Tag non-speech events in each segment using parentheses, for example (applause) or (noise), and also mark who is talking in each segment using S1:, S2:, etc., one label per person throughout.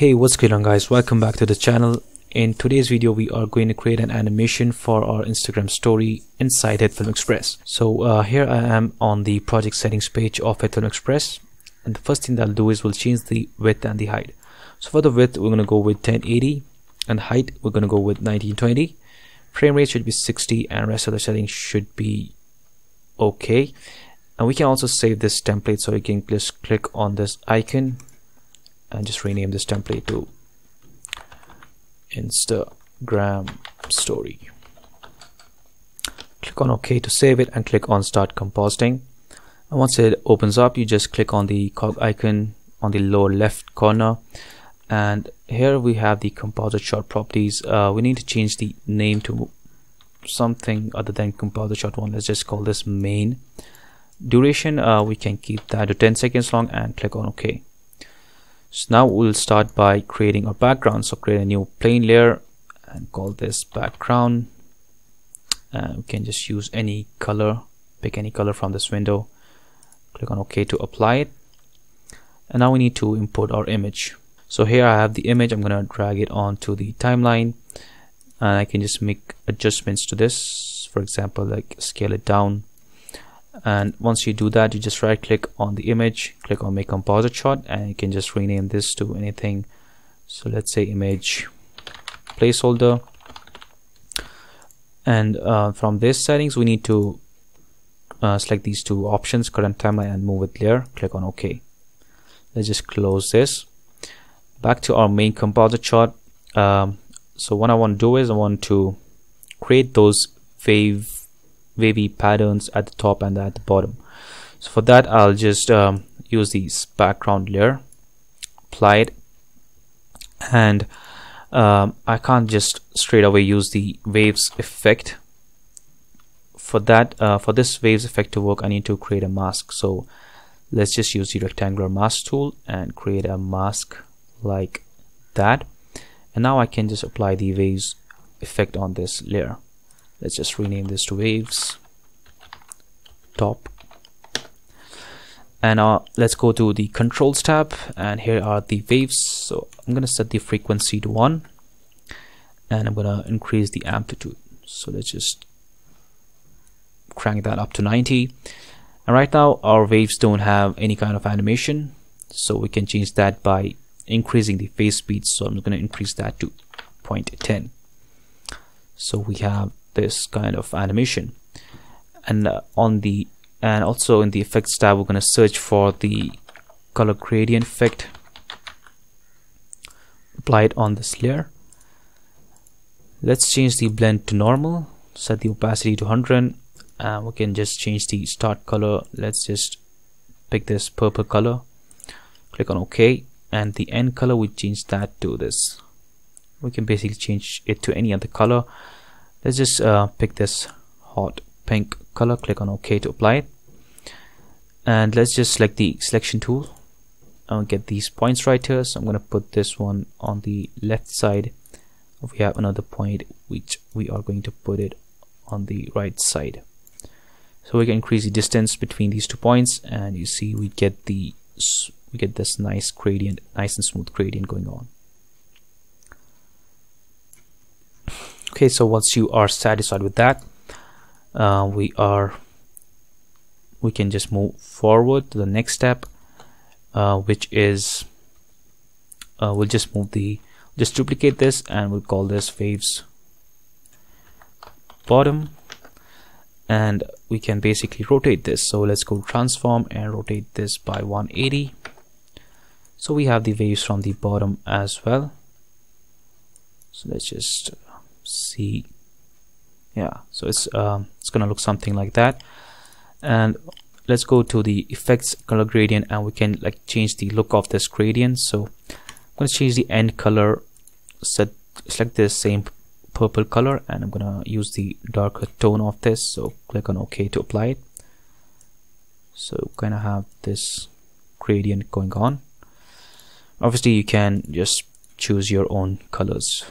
S1: Hey what's going on guys? Welcome back to the channel. In today's video we are going to create an animation for our Instagram story inside HitFilm Express. So uh, here I am on the project settings page of HitFilm Express and the first thing that I'll do is we'll change the width and the height. So for the width we're going to go with 1080 and height we're going to go with 1920 frame rate should be 60 and rest of the settings should be okay. And we can also save this template so you can just click on this icon and just rename this template to Instagram story. Click on OK to save it and click on start compositing and once it opens up you just click on the cog icon on the lower left corner. And here we have the composite shot properties. Uh, we need to change the name to something other than composite shot one. Let's just call this main. Duration uh, we can keep that to 10 seconds long and click on OK so now we'll start by creating our background. So create a new plane layer and call this background. And we can just use any color pick any color from this window. Click on ok to apply it. And now we need to import our image. So here I have the image. I'm gonna drag it onto the timeline. And I can just make adjustments to this. For example like scale it down and once you do that you just right click on the image click on make composite shot and you can just rename this to anything. So let's say image placeholder. And uh, from this settings we need to uh, select these two options current timeline and move with layer. Click on ok. Let's just close this. Back to our main composite shot. Um, so what I want to do is I want to create those wave wavy patterns at the top and at the bottom. So for that I'll just um, use this background layer apply it and um, I can't just straight away use the waves effect. For that uh, for this waves effect to work I need to create a mask. So let's just use the rectangular mask tool and create a mask like that. And now I can just apply the waves effect on this layer let's just rename this to waves. Top. And uh, let's go to the controls tab and here are the waves. So I'm gonna set the frequency to 1 and I'm gonna increase the amplitude. So let's just crank that up to 90 and right now our waves don't have any kind of animation so we can change that by increasing the phase speed. So I'm going to increase that to 0.10 so we have this kind of animation. And uh, on the and also in the effects tab we're going to search for the color gradient effect. Apply it on this layer. Let's change the blend to normal set the opacity to 100 and we can just change the start color. Let's just pick this purple color. Click on ok and the end color we change that to this. We can basically change it to any other color let's just uh, pick this hot pink color click on ok to apply it. And let's just select the selection tool. And get these points right here. So I'm going to put this one on the left side. We have another point which we are going to put it on the right side. So we can increase the distance between these two points. And you see we get the we get this nice gradient nice and smooth gradient going on okay so once you are satisfied with that uh, we are we can just move forward to the next step uh, which is uh, we'll just move the just duplicate this and we'll call this waves bottom. And we can basically rotate this. So let's go transform and rotate this by 180 so we have the waves from the bottom as well. So let's just see. Yeah so it's um, it's gonna look something like that. And let's go to the effects color gradient and we can like change the look of this gradient. So I'm gonna change the end color. Set select the same purple color and I'm gonna use the darker tone of this. So click on OK to apply it. So kind of have this gradient going on. Obviously you can just choose your own colors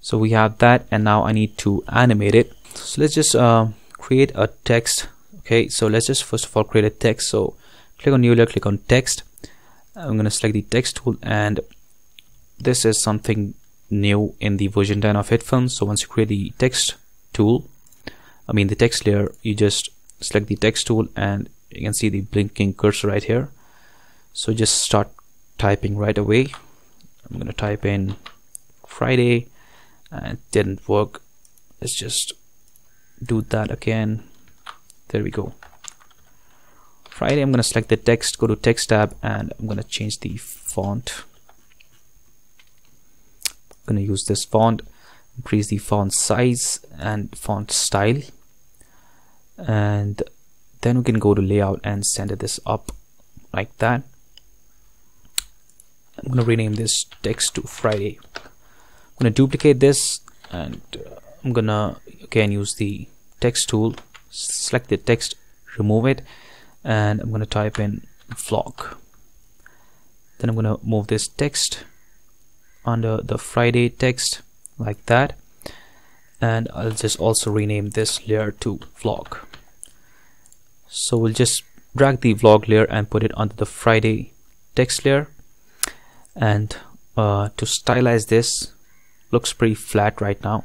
S1: so we have that and now I need to animate it. So let's just uh, create a text okay? So let's just first of all create a text. So click on new layer click on text. I'm gonna select the text tool and this is something new in the version 10 of HitFilm so once you create the text tool I mean the text layer you just select the text tool and you can see the blinking cursor right here. So just start typing right away. I'm gonna type in Friday Uh, it didn't work. Let's just do that again. There we go. Friday I'm gonna select the text go to text tab and I'm gonna change the font. I'm gonna use this font increase the font size and font style. And then we can go to layout and center this up like that. I'm gonna rename this text to Friday I'm gonna duplicate this and uh, I'm gonna again use the text tool select the text remove it and I'm gonna type in vlog. Then I'm gonna move this text under the Friday text like that and I'll just also rename this layer to vlog. So we'll just drag the vlog layer and put it under the Friday text layer. And uh, to stylize this looks pretty flat right now.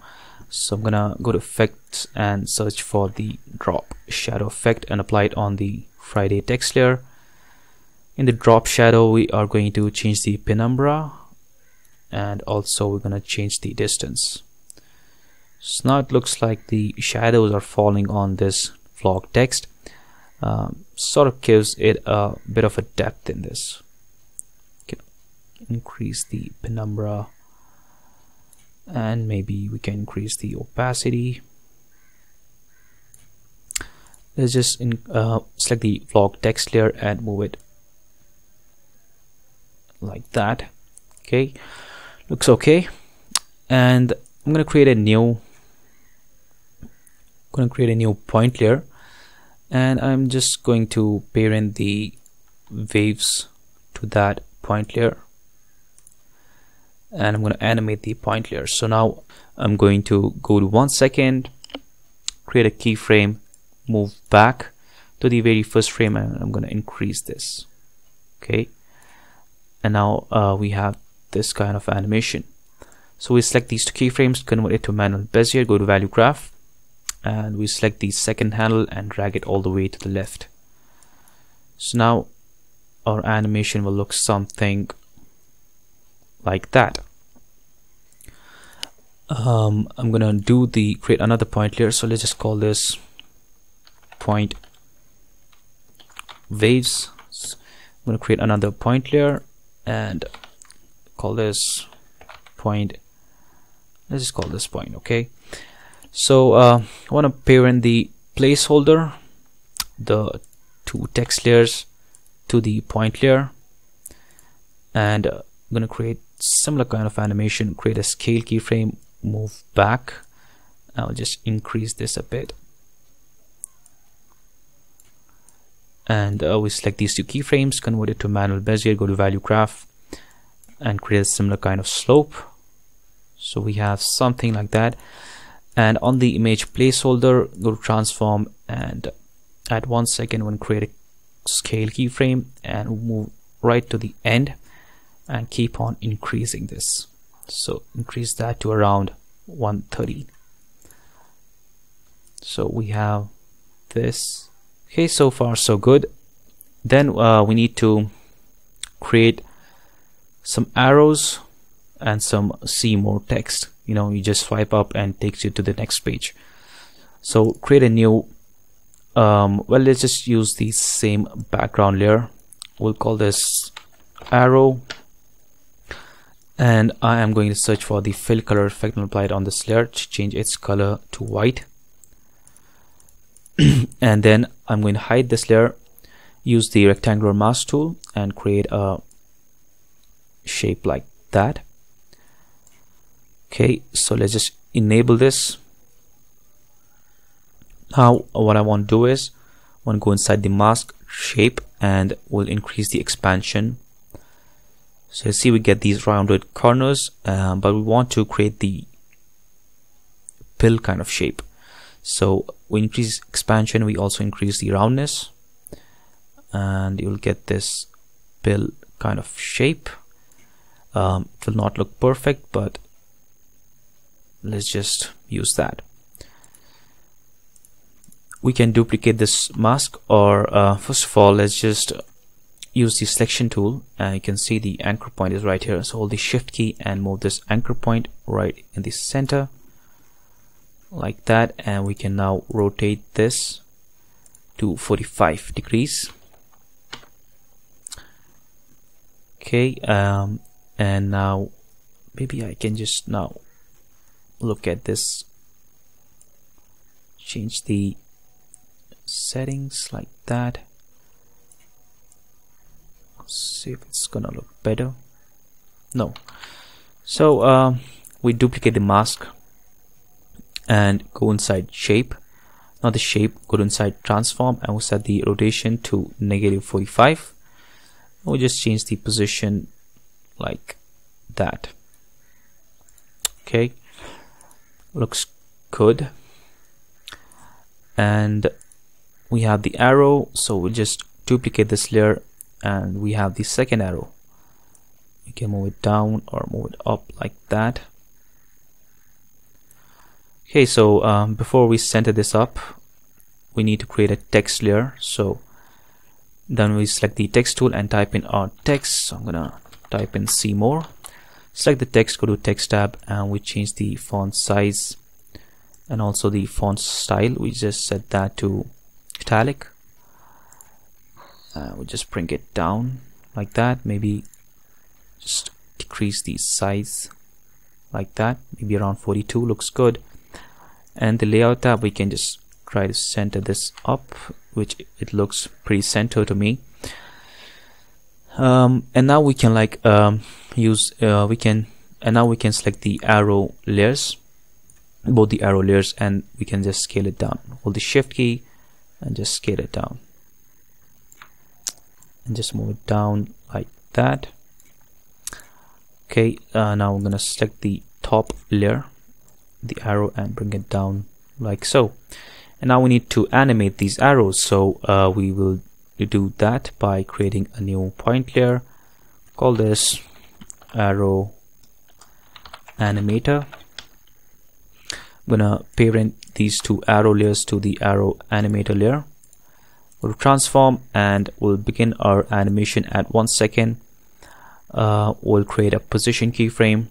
S1: So I'm gonna go to effects and search for the drop shadow effect and apply it on the Friday text layer. In the drop shadow we are going to change the penumbra and also we're to change the distance. So now it looks like the shadows are falling on this vlog text. Um, sort of gives it a bit of a depth in this. Increase the penumbra and maybe we can increase the opacity. Let's just in, uh, select the vlog text layer and move it like that. Okay. Looks okay. And I'm gonna create a new gonna create a new point layer. And I'm just going to parent the waves to that point layer and I'm going to animate the point layer. So now I'm going to go to one second create a keyframe move back to the very first frame and I'm going to increase this. Okay? And now uh, we have this kind of animation. So we select these two keyframes convert it to manual bezier go to value graph and we select the second handle and drag it all the way to the left. So now our animation will look something like that. Um, I'm gonna do the create another point layer so let's just call this point waves. So I'm gonna create another point layer and call this point let's just call this point okay? So uh, I want to parent the placeholder the two text layers to the point layer. And uh, I'm to create similar kind of animation create a scale keyframe move back. I'll just increase this a bit. And uh, we select these two keyframes convert it to manual bezier go to value graph and create a similar kind of slope. So we have something like that. And on the image placeholder go to transform and add one second when create a scale keyframe and move right to the end and keep on increasing this. So increase that to around 130 so we have this. Okay so far so good. Then uh, we need to create some arrows and some see more text. You know you just swipe up and takes you to the next page. So create a new um, well let's just use the same background layer. We'll call this arrow and I am going to search for the fill color effect and apply it on this layer to change its color to white. (clears throat) And then I'm going to hide this layer use the rectangular mask tool and create a shape like that. Okay so let's just enable this. Now what I want to do is I want to go inside the mask shape and we'll increase the expansion so you see we get these rounded corners um, but we want to create the pill kind of shape. So we increase expansion we also increase the roundness and you'll get this pill kind of shape. Um, it will not look perfect but let's just use that. We can duplicate this mask or uh, first of all let's just use the selection tool. And you can see the anchor point is right here. So hold the shift key and move this anchor point right in the center like that. And we can now rotate this to 45 degrees. Okay um, and now maybe I can just now look at this. Change the settings like that see if it's gonna look better. No. So um, we duplicate the mask and go inside shape. Now the shape go inside transform and we set the rotation to negative 45 we just change the position like that. Okay. Looks good. And we have the arrow so we'll just duplicate this layer and we have the second arrow. We can move it down or move it up like that. Okay so um, before we center this up we need to create a text layer. So then we select the text tool and type in our text. So I'm gonna type in see more. Select the text go to text tab and we change the font size and also the font style. We just set that to italic uh, we just bring it down like that. Maybe just decrease the size like that. Maybe around 42 looks good. And the layout tab we can just try to center this up which it looks pretty center to me. Um, and now we can like um, use uh, we can and now we can select the arrow layers both the arrow layers and we can just scale it down. Hold the shift key and just scale it down and just move it down like that. Okay uh, now I'm gonna select the top layer the arrow and bring it down like so. And now we need to animate these arrows. So uh, we will do that by creating a new point layer. Call this arrow animator. I'm gonna parent these two arrow layers to the arrow animator layer we'll transform and we'll begin our animation at one second. Uh, we'll create a position keyframe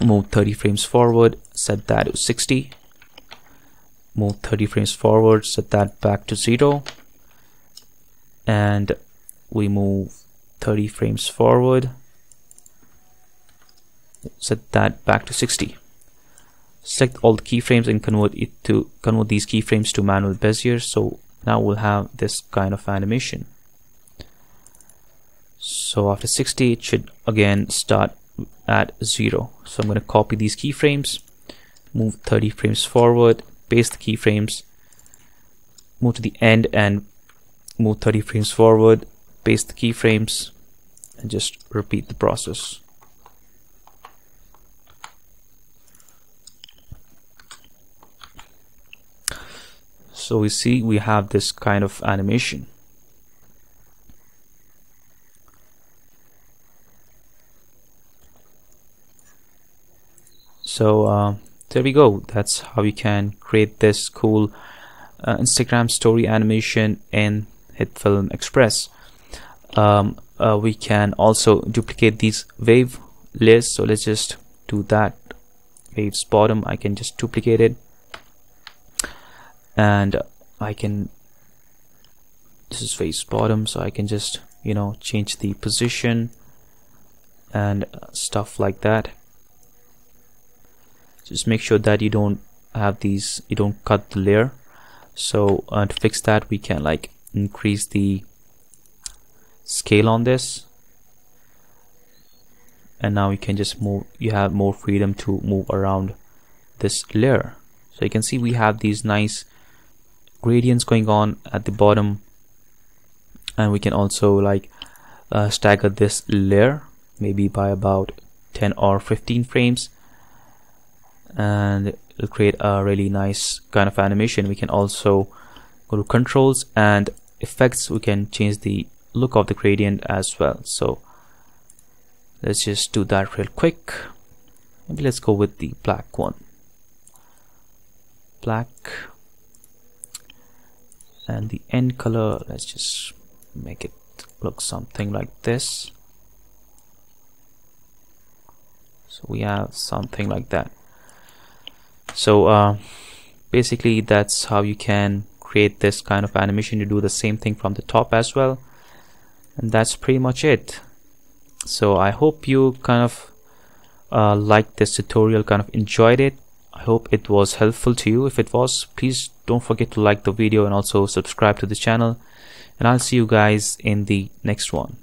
S1: move 30 frames forward set that to 60 move 30 frames forward set that back to 0 and we move 30 frames forward set that back to 60 select all the keyframes and convert it to convert these keyframes to manual bezier. So now we'll have this kind of animation. So after 60 it should again start at 0 so I'm going to copy these keyframes move 30 frames forward paste the keyframes move to the end and move 30 frames forward paste the keyframes and just repeat the process so we see we have this kind of animation. So uh, there we go. That's how you can create this cool uh, Instagram story animation in HitFilm Express. Um, uh, we can also duplicate these wave layers so let's just do that. Waves bottom. I can just duplicate it and I can this is face bottom so I can just you know change the position and stuff like that. Just make sure that you don't have these you don't cut the layer. So uh, to fix that we can like increase the scale on this. And now you can just move you have more freedom to move around this layer. So you can see we have these nice gradients going on at the bottom. And we can also like uh, stagger this layer maybe by about 10 or 15 frames. And it'll create a really nice kind of animation. We can also go to controls and effects. We can change the look of the gradient as well. So let's just do that real quick. Maybe let's go with the black one. Black and the end color let's just make it look something like this. So we have something like that. So uh, basically that's how you can create this kind of animation. You do the same thing from the top as well. And that's pretty much it. So I hope you kind of uh, liked this tutorial kind of enjoyed it I hope it was helpful to you. If it was please don't forget to like the video and also subscribe to the channel. And I'll see you guys in the next one